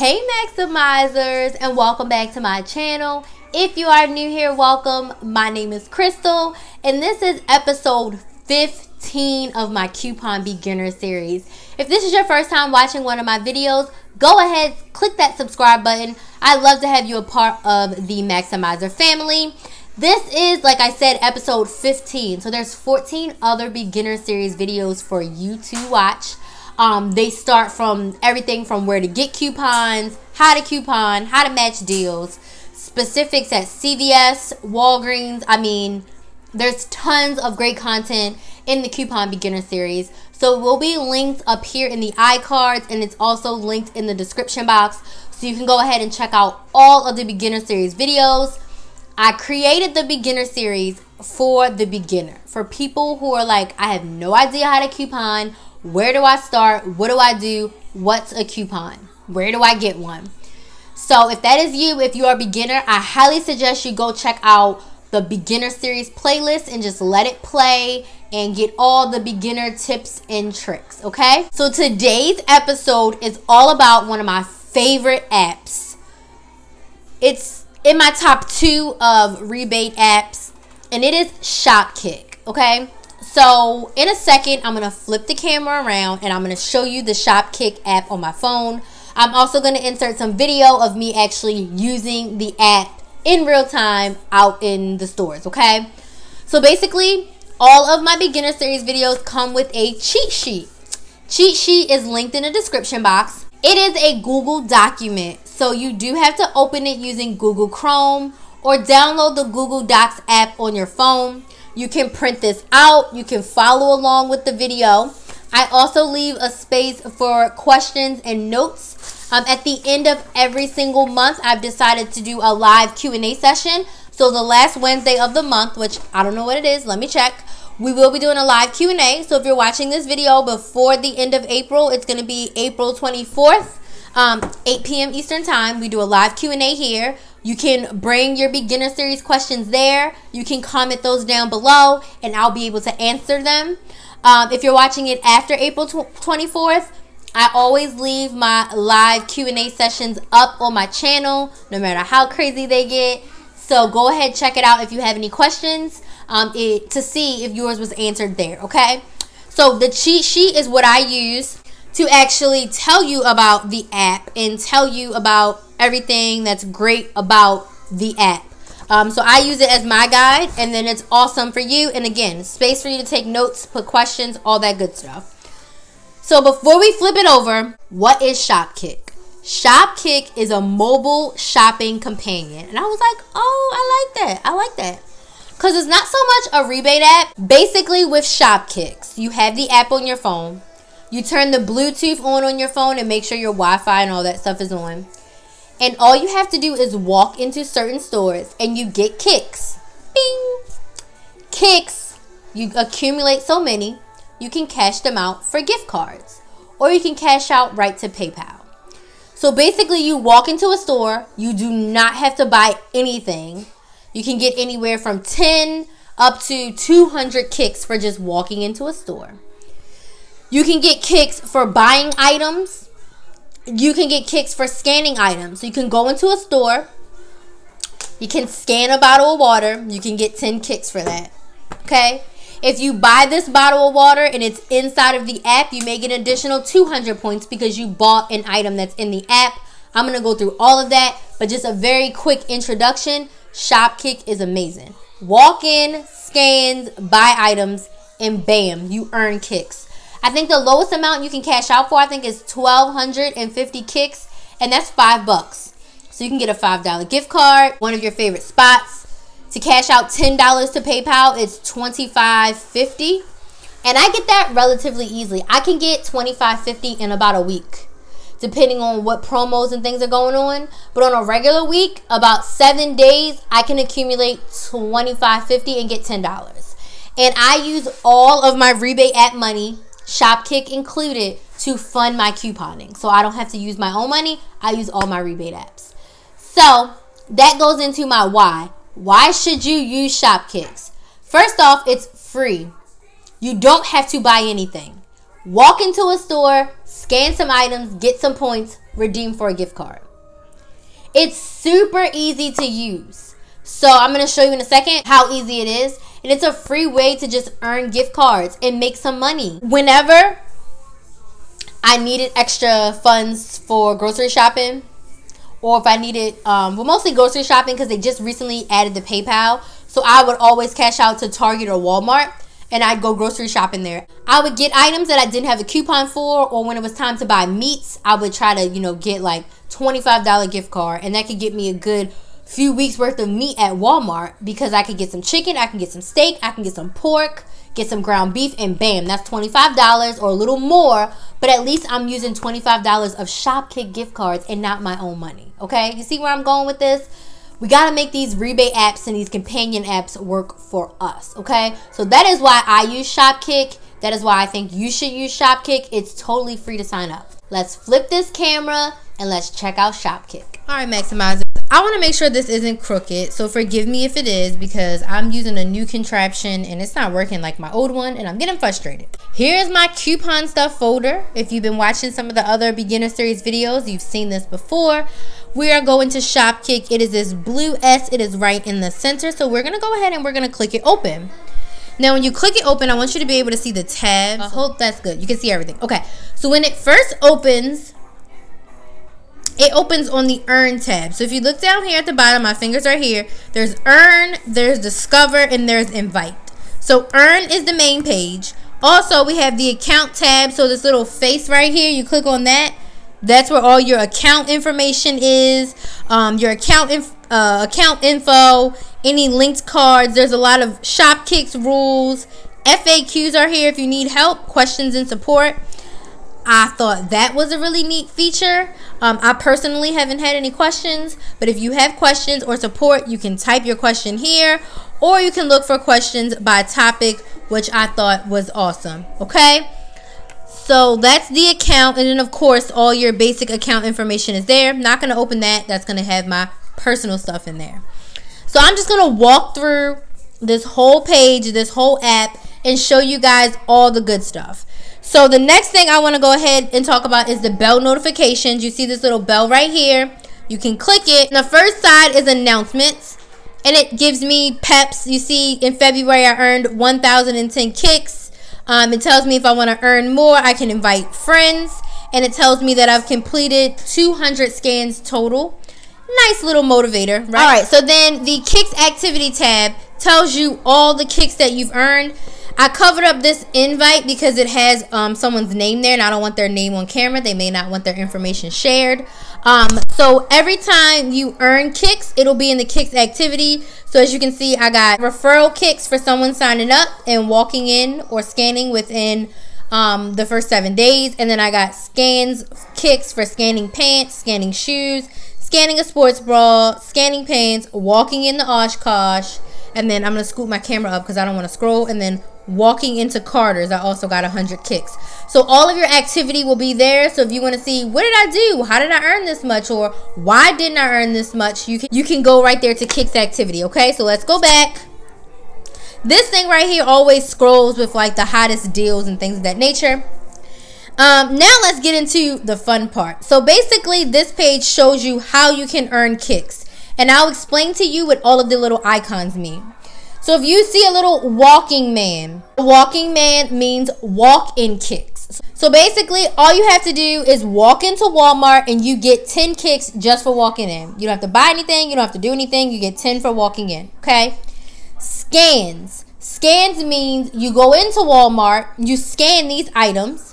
Hey Maximizers and welcome back to my channel. If you are new here, welcome. My name is Crystal and this is episode 15 of my coupon beginner series. If this is your first time watching one of my videos, go ahead, click that subscribe button. I'd love to have you a part of the Maximizer family. This is, like I said, episode 15. So there's 14 other beginner series videos for you to watch. Um, they start from everything from where to get coupons, how to coupon, how to match deals, specifics at CVS, Walgreens. I mean, there's tons of great content in the coupon beginner series. So it will be linked up here in the iCards and it's also linked in the description box. So you can go ahead and check out all of the beginner series videos. I created the beginner series for the beginner, for people who are like, I have no idea how to coupon where do I start? What do I do? What's a coupon? Where do I get one? So if that is you, if you are a beginner, I highly suggest you go check out the beginner series playlist and just let it play and get all the beginner tips and tricks, okay? So today's episode is all about one of my favorite apps. It's in my top 2 of rebate apps and it is Shopkick, okay? So in a second, I'm going to flip the camera around and I'm going to show you the Shopkick app on my phone. I'm also going to insert some video of me actually using the app in real time out in the stores, okay? So basically, all of my beginner series videos come with a cheat sheet. Cheat sheet is linked in the description box. It is a Google document, so you do have to open it using Google Chrome or download the Google Docs app on your phone. You can print this out. You can follow along with the video. I also leave a space for questions and notes. Um, at the end of every single month, I've decided to do a live Q&A session. So the last Wednesday of the month, which I don't know what it is, let me check. We will be doing a live Q&A. So if you're watching this video before the end of April, it's going to be April 24th, um, 8 p.m. Eastern Time. We do a live Q&A here. You can bring your beginner series questions there. You can comment those down below and I'll be able to answer them. Um, if you're watching it after April 24th, I always leave my live Q&A sessions up on my channel, no matter how crazy they get. So go ahead, check it out if you have any questions um, it, to see if yours was answered there, okay? So the cheat sheet is what I use to actually tell you about the app and tell you about everything that's great about the app. Um, so I use it as my guide, and then it's awesome for you. And again, space for you to take notes, put questions, all that good stuff. So before we flip it over, what is Shopkick? Shopkick is a mobile shopping companion. And I was like, oh, I like that. I like that. Because it's not so much a rebate app. Basically, with Shopkicks, you have the app on your phone. You turn the Bluetooth on on your phone and make sure your Wi-Fi and all that stuff is on. And all you have to do is walk into certain stores and you get kicks. Bing! Kicks. You accumulate so many, you can cash them out for gift cards. Or you can cash out right to PayPal. So basically, you walk into a store, you do not have to buy anything. You can get anywhere from 10 up to 200 kicks for just walking into a store. You can get kicks for buying items you can get kicks for scanning items. So you can go into a store, you can scan a bottle of water, you can get 10 kicks for that. Okay? If you buy this bottle of water and it's inside of the app, you may get an additional 200 points because you bought an item that's in the app. I'm going to go through all of that, but just a very quick introduction. Shopkick is amazing. Walk in, scans, buy items, and bam, you earn kicks. I think the lowest amount you can cash out for, I think, is 1,250 kicks, and that's five bucks. So you can get a $5 gift card, one of your favorite spots. To cash out $10 to PayPal, it's $25.50. And I get that relatively easily. I can get $25.50 in about a week, depending on what promos and things are going on. But on a regular week, about seven days, I can accumulate $25.50 and get $10. And I use all of my rebate app money Shopkick included to fund my couponing. So I don't have to use my own money. I use all my rebate apps. So that goes into my why. Why should you use Shopkicks? First off, it's free. You don't have to buy anything. walk into a store, scan some items, get some points, redeem for a gift card. It's super easy to use. So I'm going to show you in a second how easy it is. And it's a free way to just earn gift cards and make some money. Whenever I needed extra funds for grocery shopping, or if I needed, um, well, mostly grocery shopping because they just recently added the PayPal. So I would always cash out to Target or Walmart and I'd go grocery shopping there. I would get items that I didn't have a coupon for, or when it was time to buy meats, I would try to, you know, get like $25 gift card, and that could get me a good few weeks worth of meat at Walmart because I could get some chicken, I can get some steak, I can get some pork, get some ground beef, and bam, that's $25 or a little more, but at least I'm using $25 of Shopkick gift cards and not my own money. Okay? You see where I'm going with this? We got to make these rebate apps and these companion apps work for us, okay? So that is why I use Shopkick. That is why I think you should use Shopkick. It's totally free to sign up. Let's flip this camera and let's check out Shopkick. All right, Maximizers. I want to make sure this isn't crooked, so forgive me if it is because I'm using a new contraption and it's not working like my old one and I'm getting frustrated. Here's my coupon stuff folder. If you've been watching some of the other beginner series videos, you've seen this before. We are going to Shopkick. It is this blue S. It is right in the center, so we're going to go ahead and we're going to click it open. Now, when you click it open, I want you to be able to see the tabs. I hope that's good. You can see everything. Okay, so when it first opens, it opens on the earn tab. So if you look down here at the bottom, my fingers are here. There's earn, there's discover, and there's invite. So earn is the main page. Also, we have the account tab. So this little face right here, you click on that. That's where all your account information is. Um, your account uh, account info, any linked cards. There's a lot of Shopkicks rules. FAQs are here if you need help, questions, and support. I thought that was a really neat feature. Um, I personally haven't had any questions, but if you have questions or support, you can type your question here or you can look for questions by topic, which I thought was awesome. Okay? So that's the account, and then of course, all your basic account information is there. Not going to open that, that's going to have my personal stuff in there. So I'm just going to walk through this whole page, this whole app, and show you guys all the good stuff. So the next thing I want to go ahead and talk about is the bell notifications. You see this little bell right here. You can click it. The first side is announcements. And it gives me peps. You see in February I earned 1,010 kicks. Um, it tells me if I want to earn more, I can invite friends. And it tells me that I've completed 200 scans total. Nice little motivator, right? All right, so then the kicks activity tab tells you all the kicks that you've earned. I covered up this invite because it has um, someone's name there and I don't want their name on camera. They may not want their information shared. Um, so every time you earn kicks, it'll be in the kicks activity. So as you can see, I got referral kicks for someone signing up and walking in or scanning within um, the first seven days. And then I got scans kicks for scanning pants, scanning shoes, scanning a sports bra, scanning pants, walking in the Oshkosh. And then I'm to scoop my camera up because I don't want to scroll. And then walking into Carter's, I also got 100 kicks. So all of your activity will be there. So if you want to see what did I do, how did I earn this much, or why didn't I earn this much, you can you can go right there to kicks activity. Okay, so let's go back. This thing right here always scrolls with like the hottest deals and things of that nature. Um, now let's get into the fun part. So basically, this page shows you how you can earn kicks. And I'll explain to you what all of the little icons mean. So if you see a little walking man, walking man means walk in kicks. So basically, all you have to do is walk into Walmart and you get 10 kicks just for walking in. You don't have to buy anything, you don't have to do anything, you get 10 for walking in, okay? Scans. Scans means you go into Walmart, you scan these items.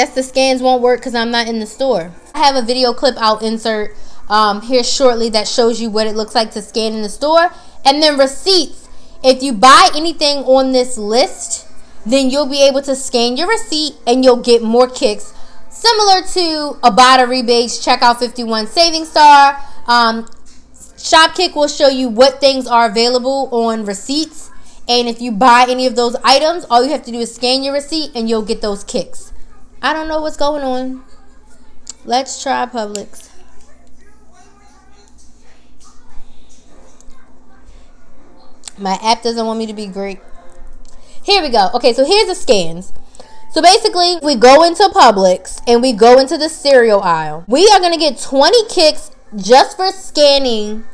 Guess the scans won't work because I'm not in the store. I have a video clip I'll insert um, here shortly that shows you what it looks like to scan in the store and then receipts. If you buy anything on this list, then you'll be able to scan your receipt and you'll get more kicks. Similar to Ibotta rebates, Checkout 51 SavingStar. Um, Shopkick will show you what things are available on receipts. And if you buy any of those items, all you have to do is scan your receipt and you'll get those kicks. I don't know what's going on. Let's try Publix. My app doesn't want me to be great. Here we go. Okay, so here's the scans. So basically, we go into Publix and we go into the cereal aisle. We are going to get 20 kicks just for scanning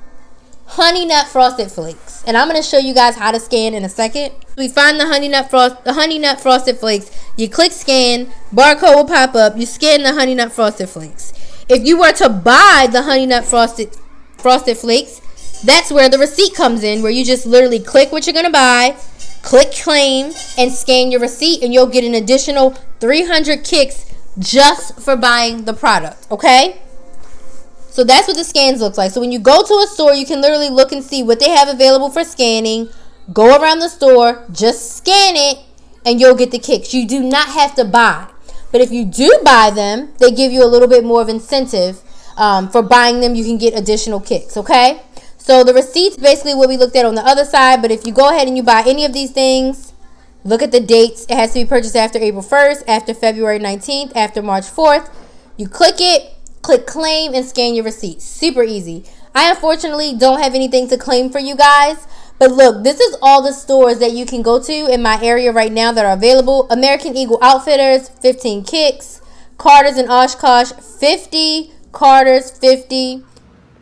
Honey Nut Frosted Flakes. And I'm going to show you guys how to scan in a second. We find the Honey Nut Frost the Honey Nut Frosted Flakes. You click scan, barcode will pop up. You scan the Honey Nut Frosted Flakes. If you were to buy the Honey Nut Frosted Frosted Flakes, that's where the receipt comes in, where you just literally click what you're to buy, click claim, and scan your receipt, and you'll get an additional 300 kicks just for buying the product, okay? So that's what the scans look like. So when you go to a store, you can literally look and see what they have available for scanning. Go around the store, just scan it, and you'll get the kicks. You do not have to buy. But if you do buy them, they give you a little bit more of incentive um, for buying them. You can get additional kicks, okay? So the receipts basically what we looked at on the other side. But if you go ahead and you buy any of these things, look at the dates. It has to be purchased after April 1st, after February 19th, after March 4th. You click it, click claim and scan your receipt. Super easy. I unfortunately don't have anything to claim for you guys. But look, this is all the stores that you can go to in my area right now that are available. American Eagle Outfitters, 15 kicks. Carter's and Oshkosh, 50. Carter's, 50.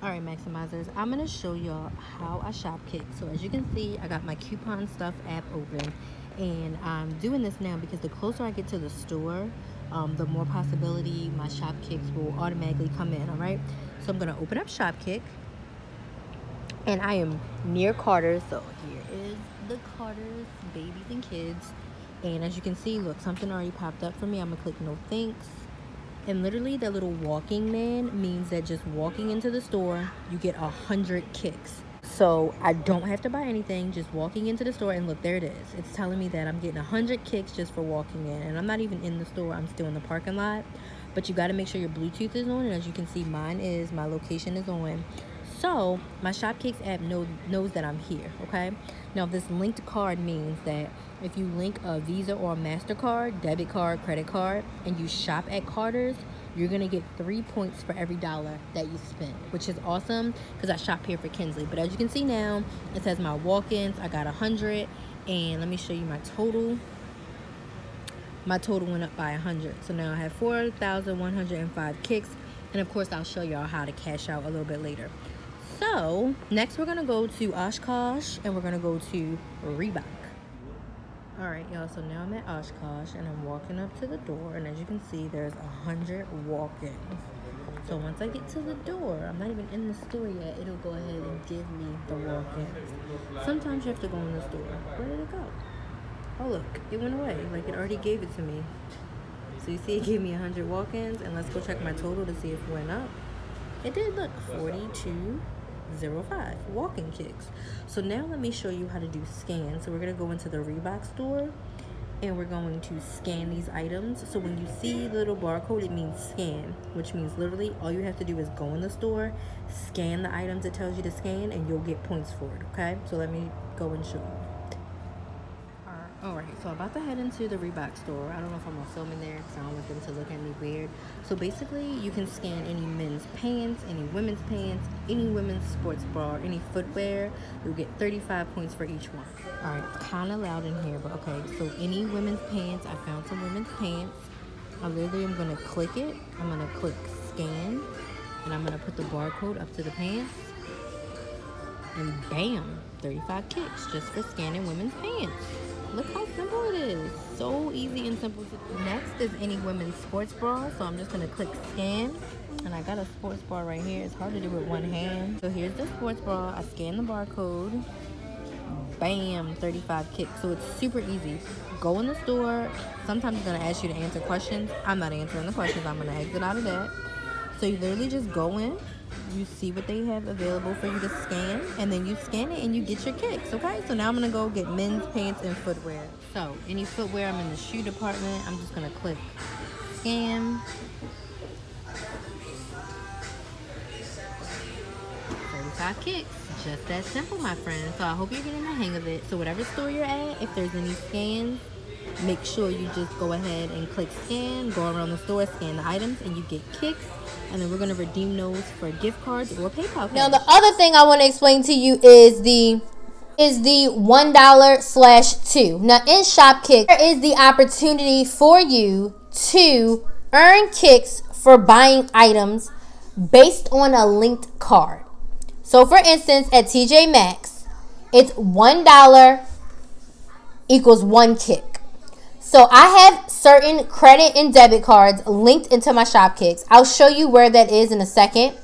All right, Maximizers, I'm going to show y'all how I shop kick. So as you can see, I got my coupon stuff app open. And I'm doing this now because the closer I get to the store, um, the more possibility my shop kicks will automatically come in, all right? So I'm going to open up Shopkick. And I am near Carter's. So here is the Carter's babies and kids. And as you can see, look, something already popped up for me. I'm to click no thanks. And literally, that little walking man means that just walking into the store, you get a hundred kicks. So I don't have to buy anything, just walking into the store and look, there it is. It's telling me that I'm getting a 100 kicks just for walking in. And I'm not even in the store, I'm still in the parking lot. But you got to make sure your Bluetooth is on. And as you can see, mine is, my location is on. So my Shopkicks app know, knows that I'm here, okay? Now this linked card means that if you link a Visa or a MasterCard, debit card, credit card, and you shop at Carter's, you're gonna get three points for every dollar that you spend, which is awesome because I shop here for Kinsley. But as you can see now, it says my walk-ins, I got a hundred, and let me show you my total. My total went up by a hundred, so now I have four thousand one hundred and five kicks, and of course I'll show y'all how to cash out a little bit later. So next we're gonna go to Oshkosh, and we're gonna go to Reebok. Alright y'all, so now I'm at Oshkosh and I'm walking up to the door and as you can see there's a hundred walk-ins. So once I get to the door, I'm not even in the store yet, it'll go ahead and give me the walk-ins. Sometimes you have to go in the store. Where did it go? Oh look, it went away. Like it already gave it to me. So you see it gave me 100 walk-ins and let's go check my total to see if it went up. It did look 42 05 walking kicks. So now let me show you how to do scans so we're going to go into the reebok store and we're going to scan these items. So when you see the little barcode it means scan which means literally all you have to do is go in the store scan the items it tells you to scan and you'll get points for it okay? So let me go and show you Alright, so I'm about to head into the Reebok store. I don't know if I'm to film in there because I don't want them to look at me weird. So basically, you can scan any men's pants, any women's pants, any women's sports bra, any footwear. You'll get 35 points for each one. Alright, it's kind of loud in here, but okay. So any women's pants, I found some women's pants. I literally am to click it. I'm to click scan. And I'm to put the barcode up to the pants. And bam, 35 kicks just for scanning women's pants. Look how simple it is. So easy and simple. Next is any women's sports bra. So I'm just to click scan. And I got a sports bra right here. It's hard to do with one hand. So here's the sports bra. I scan the barcode. Bam, 35 kicks. So it's super easy. Go in the store. Sometimes it's to ask you to answer questions. I'm not answering the questions. I'm to exit out of that. So you literally just go in you see what they have available for you to scan and then you scan it and you get your kicks okay? So now i'm gonna go get men's pants and footwear. So any footwear i'm in the shoe department. I'm just gonna click scan. 35 kicks. Just that simple my friend. So i hope you're getting the hang of it. So whatever store you're at if there's any scans make sure you just go ahead and click scan go around the store scan the items and you get kicks and then we're going to redeem those for gift cards or PayPal. Cards. Now, the other thing I want to explain to you is the is the $1 slash 2. Now in Shopkick, there is the opportunity for you to earn kicks for buying items based on a linked card. So for instance, at TJ Maxx, it's $1 equals one kick. So I have certain credit and debit cards linked into my Shopkicks. I'll show you where that is in a second.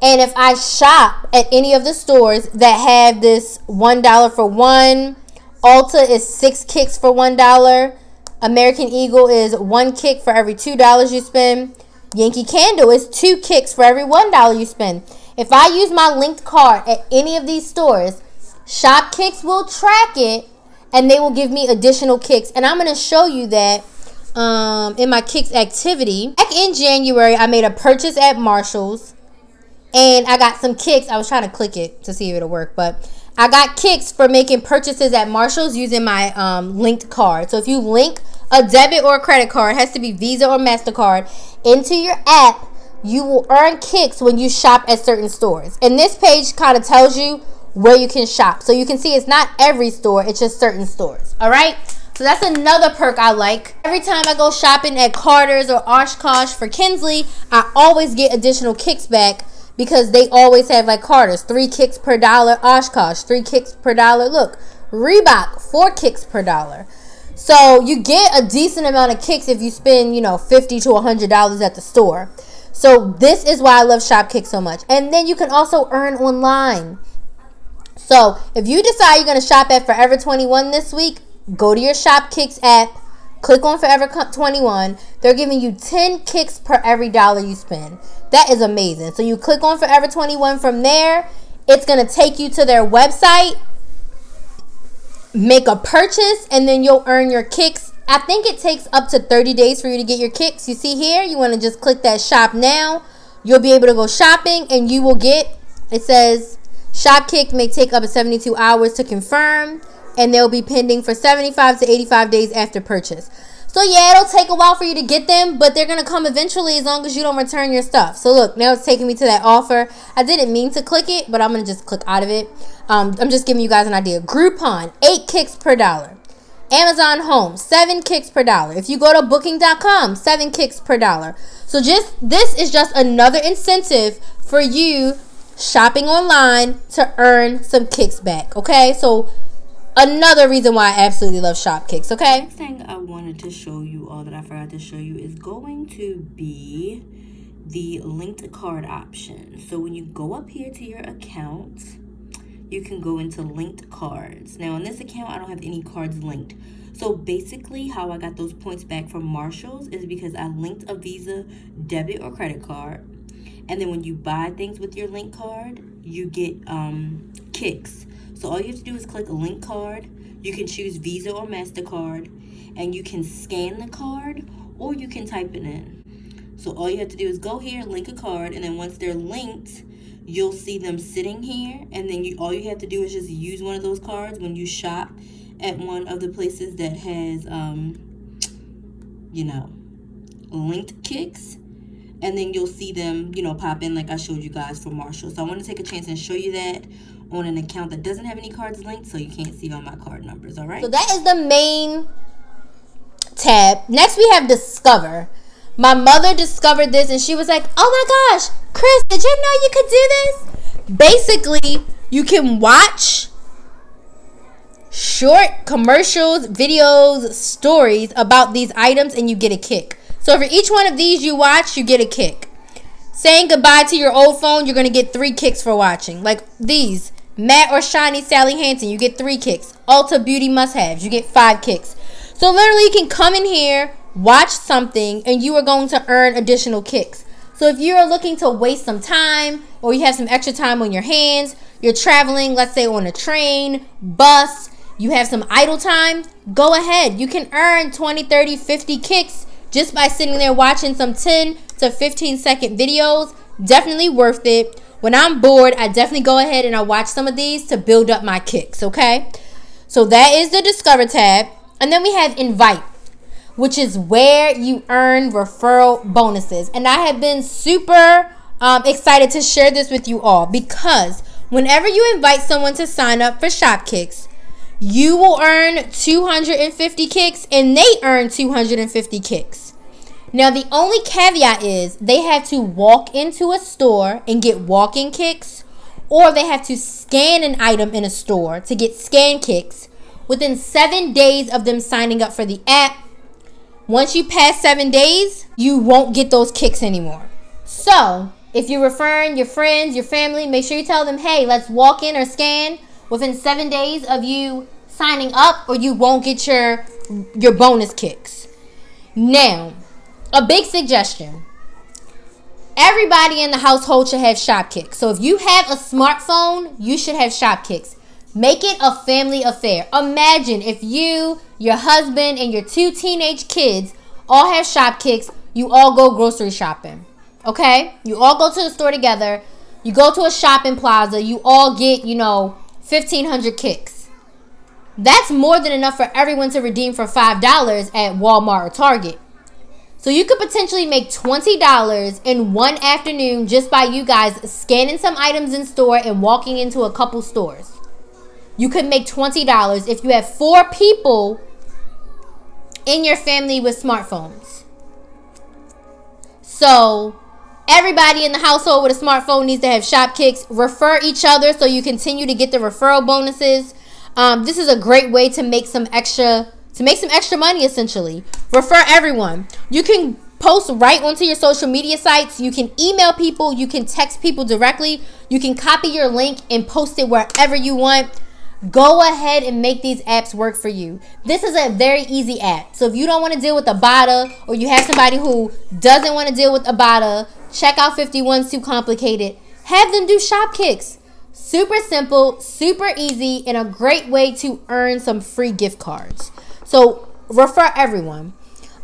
And if I shop at any of the stores that have this $1 for one, Ulta is six kicks for $1. American Eagle is one kick for every $2 you spend. Yankee Candle is two kicks for every $1 you spend. If I use my linked card at any of these stores, Shopkicks will track it and they will give me additional kicks. And I'm going to show you that um, in my kicks activity. Back in January, I made a purchase at Marshall's and I got some kicks. I was trying to click it to see if it'll work, but I got kicks for making purchases at Marshall's using my um, linked card. So if you link a debit or a credit card, has to be Visa or MasterCard, into your app, you will earn kicks when you shop at certain stores. And this page kind of tells you where you can shop. So you can see it's not every store, it's just certain stores. All right? So that's another perk I like. Every time I go shopping at Carter's or Oshkosh for Kinsley, I always get additional kicks back because they always have like Carter's three kicks per dollar, Oshkosh three kicks per dollar. Look, Reebok four kicks per dollar. So you get a decent amount of kicks if you spend you know fifty to hundred dollars at the store. So this is why I love Shopkick so much. And then you can also earn online. So if you decide you're gonna shop at Forever 21 this week, go to your Shopkicks app Click on Forever 21. They're giving you 10 kicks per every dollar you spend. That is amazing. So you click on Forever 21 from there. It's going to take you to their website. Make a purchase and then you'll earn your kicks. I think it takes up to 30 days for you to get your kicks. You see here, you want to just click that shop now. You'll be able to go shopping and you will get, it says, shop kick may take up to 72 hours to confirm and they'll be pending for 75 to 85 days after purchase. So yeah, it'll take a while for you to get them, but they're gonna come eventually as long as you don't return your stuff. So look, now it's taking me to that offer. I didn't mean to click it, but I'm gonna just click out of it. Um, I'm just giving you guys an idea. Groupon, eight kicks per dollar. Amazon Home, seven kicks per dollar. If you go to Booking.com, seven kicks per dollar. So just this is just another incentive for you shopping online to earn some kicks back. Okay, so another reason why I absolutely love Shopkicks, okay? Next thing I wanted to show you all that I forgot to show you is going to be the linked card option. So when you go up here to your account, you can go into linked cards. Now on this account, I don't have any cards linked. So basically how I got those points back from Marshalls is because I linked a Visa debit or credit card. And then when you buy things with your link card, you get um, kicks. So all you have to do is click a link card. You can choose Visa or MasterCard and you can scan the card or you can type it in. So all you have to do is go here, link a card, and then once they're linked, you'll see them sitting here. And then you all you have to do is just use one of those cards when you shop at one of the places that has, um, you know, linked kicks. And then you'll see them, you know, pop in like I showed you guys for Marshall. So I want to take a chance and show you that on an account that doesn't have any cards linked, so you can't see all my card numbers, all right? So that is the main tab. Next, we have Discover. My mother discovered this and she was like, oh my gosh, Krys, did you know you could do this? Basically, you can watch short commercials, videos, stories about these items and you get a kick. So for each one of these you watch, you get a kick. Saying goodbye to your old phone, you're going to get three kicks for watching. Like these. Matte or shiny Sally Hansen, you get three kicks. Ulta Beauty must haves, you get five kicks. So literally you can come in here, watch something, and you are going to earn additional kicks. So if you're looking to waste some time or you have some extra time on your hands, you're traveling, let's say on a train, bus, you have some idle time, go ahead. You can earn 20, 30, 50 kicks just by sitting there watching some 10 to 15 second videos. Definitely worth it when I'm bored, I definitely go ahead and I watch some of these to build up my kicks, okay? So that is the Discover tab. And then we have Invite, which is where you earn referral bonuses. And I have been super um, excited to share this with you all because whenever you invite someone to sign up for Shopkicks, you will earn 250 kicks and they earn 250 kicks. Now, the only caveat is they have to walk into a store and get walking kicks, or they have to scan an item in a store to get scan kicks within seven days of them signing up for the app. Once you pass seven days, you won't get those kicks anymore. So, if you're referring your friends, your family, make sure you tell them, hey, let's walk in or scan within seven days of you signing up, or you won't get your your bonus kicks. Now, a big suggestion. Everybody in the household should have Shopkicks. So if you have a smartphone, you should have Shopkicks. Make it a family affair. Imagine if you, your husband, and your two teenage kids all have Shopkicks, you all go grocery shopping. Okay? You all go to the store together. You go to a shopping plaza. You all get, you know, 1,500 kicks. That's more than enough for everyone to redeem for $5 at Walmart or Target. So you could potentially make $20 in one afternoon just by you guys scanning some items in store and walking into a couple stores. You could make $20 if you have four people in your family with smartphones. So everybody in the household with a smartphone needs to have Shopkicks. Refer each other so you continue to get the referral bonuses. Um, this is a great way to make some extra to make some extra money essentially. Refer everyone. You can post right onto your social media sites. You can email people. You can text people directly. You can copy your link and post it wherever you want. Go ahead and make these apps work for you. This is a very easy app. So if you don't want to deal with Ibotta or you have somebody who doesn't want to deal with Ibotta, Checkout 51's Too Complicated. Have them do shop kicks. Super simple, super easy, and a great way to earn some free gift cards. So refer everyone.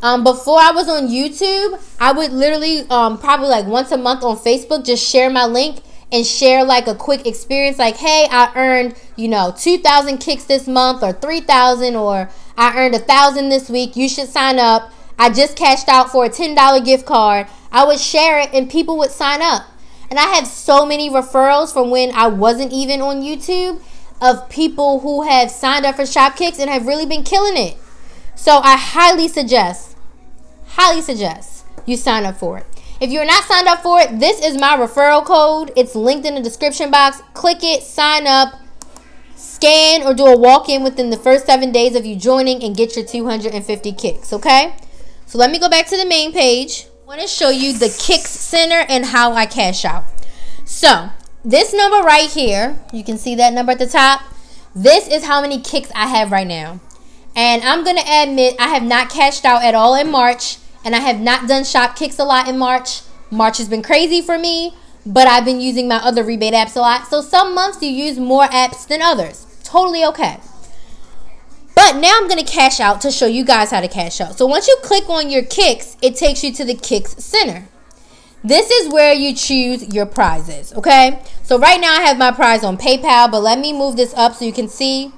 Um, before I was on YouTube, I would literally um, probably like once a month on Facebook just share my link and share like a quick experience like hey i earned you know 2000 kicks this month or 3000 or i earned a thousand this week you should sign up i just cashed out for a $10 gift card i would share it and people would sign up and i have so many referrals from when i wasn't even on youtube of people who have signed up for Shopkicks and have really been killing it. So I highly suggest, highly suggest you sign up for it. If you're not signed up for it, this is my referral code. It's linked in the description box. Click it, sign up, scan, or do a walk in within the first seven days of you joining and get your 250 kicks, okay? So let me go back to the main page. Want to show you the Kicks Center and how I cash out. So this number right here, you can see that number at the top. This is how many kicks I have right now. And I'm going to admit I have not cashed out at all in March. And I have not done shop kicks a lot in March. March has been crazy for me. But I've been using my other rebate apps a lot. So some months you use more apps than others. Totally okay. But now I'm going to cash out to show you guys how to cash out. So once you click on your kicks, it takes you to the kicks center. This is where you choose your prizes, okay? So right now I have my prize on PayPal, but let me move this up so you can see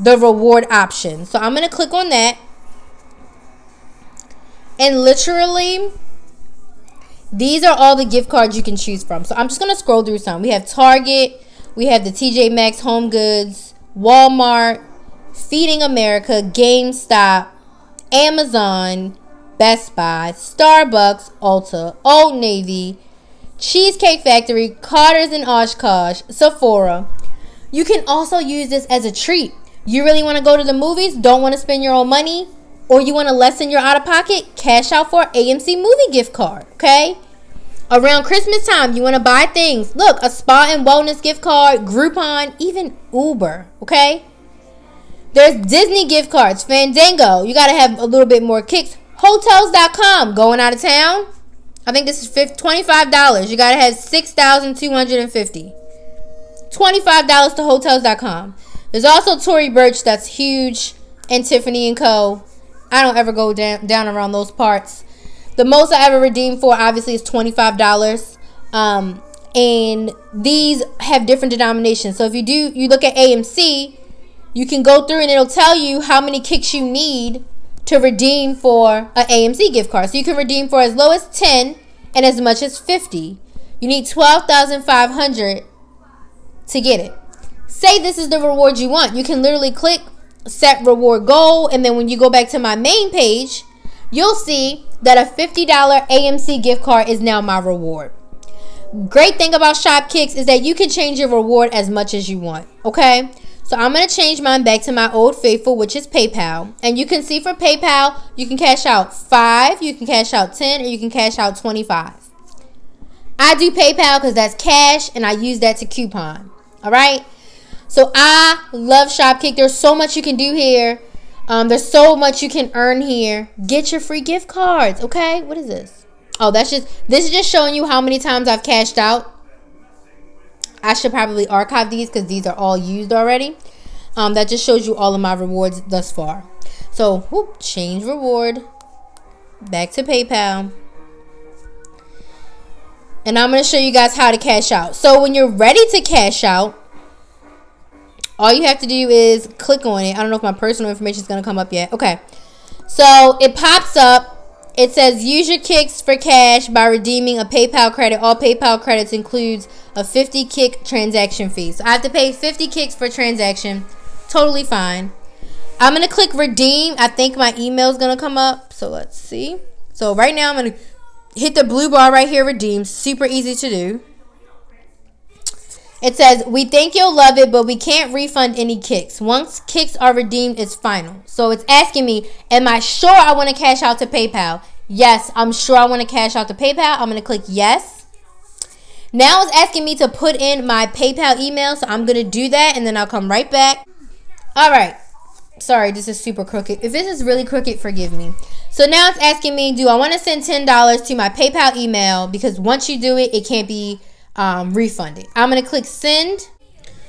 the reward option. So I'm going to click on that. And literally, these are all the gift cards you can choose from. So I'm just going to scroll through some. We have Target, we have the TJ Maxx Home Goods, Walmart, Feeding America, GameStop, Amazon, Best Buy, Starbucks, Ulta, Old Navy, Cheesecake Factory, Carter's and Oshkosh, Sephora. You can also use this as a treat. You really want to go to the movies, don't want to spend your own money, or you want to lessen your out of pocket, cash out for AMC movie gift card, okay? Around Christmas time, you want to buy things. Look, a spa and wellness gift card, Groupon, even Uber, okay? There's Disney gift cards, Fandango. You got to have a little bit more kicks. Hotels.com, going out of town. I think this is $25. You got to have 6250 $25 to Hotels.com. There's also Tory Burch, that's huge, and Tiffany & Co. I don't ever go down, down around those parts. The most I ever redeemed for, obviously, is $25. Um, and these have different denominations. So if you do, you look at AMC, you can go through and it'll tell you how many kicks you need to redeem for an AMC gift card. So you can redeem for as low as 10 and as much as 50. You need 12,500 to get it. Say this is the reward you want. You can literally click set reward goal. And then when you go back to my main page, you'll see that a $50 AMC gift card is now my reward. Great thing about Shopkicks is that you can change your reward as much as you want. Okay. So I'm going to change mine back to my old faithful, which is PayPal. And you can see for PayPal, you can cash out 5, you can cash out 10, or you can cash out 25. I do PayPal because that's cash and I use that to coupon. All right. So I love Shopkick. There's so much you can do here. Um, there's so much you can earn here. Get your free gift cards. Okay. What is this? Oh, that's just, this is just showing you how many times I've cashed out. I should probably archive these because these are all used already. Um, that just shows you all of my rewards thus far. So, whoop, change reward. Back to PayPal. And I'm going to show you guys how to cash out. So, when you're ready to cash out, all you have to do is click on it. I don't know if my personal information is going to come up yet. Okay. So, it pops up it says use your kicks for cash by redeeming a PayPal credit. All PayPal credits includes a 50 kick transaction fee. So I have to pay 50 kicks for transaction. Totally fine. I'm going to click redeem. I think my email is going to come up. So let's see. So right now I'm going to hit the blue bar right here, redeem. Super easy to do. It says, we think you'll love it, but we can't refund any kicks. Once kicks are redeemed, it's final. So it's asking me, am I sure I want to cash out to PayPal? Yes, I'm sure I want to cash out to PayPal. I'm going to click yes. Now it's asking me to put in my PayPal email. So I'm going to do that and then I'll come right back. All right. Sorry, this is super crooked. If this is really crooked, forgive me. So now it's asking me, do I want to send $10 to my PayPal email? Because once you do it, it can't be um, refunded. I'm going to click send.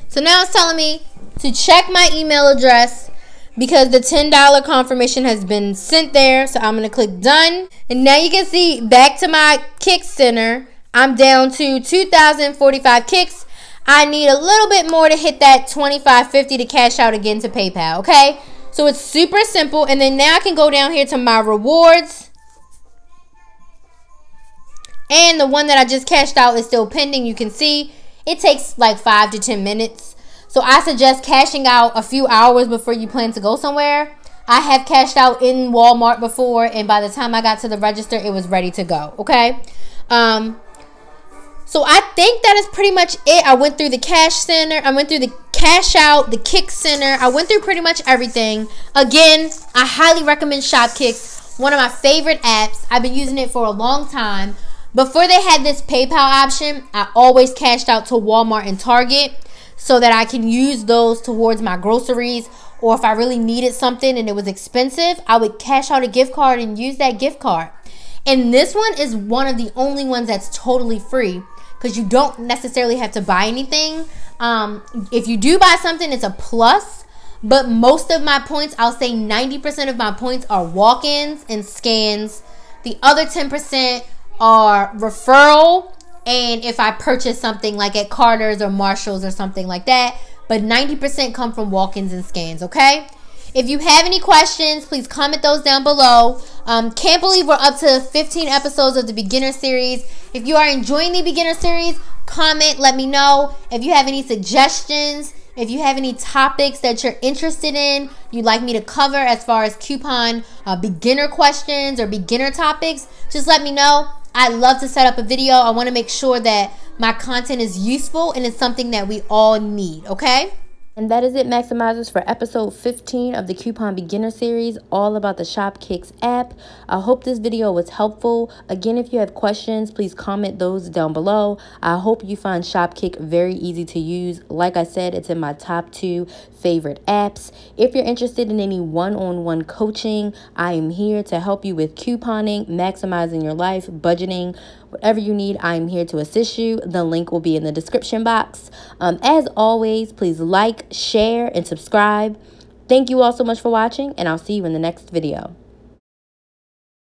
So now it's telling me to check my email address because the $10 confirmation has been sent there. So I'm going to click done. And now you can see back to my kick center. I'm down to 2,045 kicks. I need a little bit more to hit that 2550 to cash out again to PayPal, okay? So it's super simple. And then now I can go down here to my rewards. And the one that I just cashed out is still pending. You can see it takes like five to 10 minutes. So I suggest cashing out a few hours before you plan to go somewhere. I have cashed out in Walmart before, and by the time I got to the register, it was ready to go. Okay. Um, so I think that is pretty much it. I went through the cash center. I went through the cash out, the kick center. I went through pretty much everything. Again, I highly recommend Shopkicks. One of my favorite apps. I've been using it for a long time. Before they had this PayPal option, I always cashed out to Walmart and Target so that I can use those towards my groceries or if I really needed something and it was expensive, I would cash out a gift card and use that gift card. And this one is one of the only ones that's totally free because you don't necessarily have to buy anything. Um, if you do buy something, it's a plus. But most of my points, I'll say 90% of my points are walk ins and scans. The other 10% are referral and if I purchase something like at Carter's or Marshall's or something like that. But 90% come from walk ins and scans, okay? If you have any questions, please comment those down below. Um, can't believe we're up to 15 episodes of the beginner series. If you are enjoying the beginner series, comment, let me know. If you have any suggestions, if you have any topics that you're interested in, you'd like me to cover as far as coupon uh, beginner questions or beginner topics, just let me know. I love to set up a video. I want to make sure that my content is useful and it's something that we all need, okay? And that is it, Maximizers, for episode 15 of the Coupon Beginner Series, all about the Shopkicks app. I hope this video was helpful. Again, if you have questions, please comment those down below. I hope you find Shopkick very easy to use. Like I said, it's in my top two favorite apps. If you're interested in any one-on-one -on -one coaching, I am here to help you with couponing, maximizing your life, budgeting, Whatever you need, I'm here to assist you. The link will be in the description box. Um, as always, please like, share, and subscribe. Thank you all so much for watching, and I'll see you in the next video.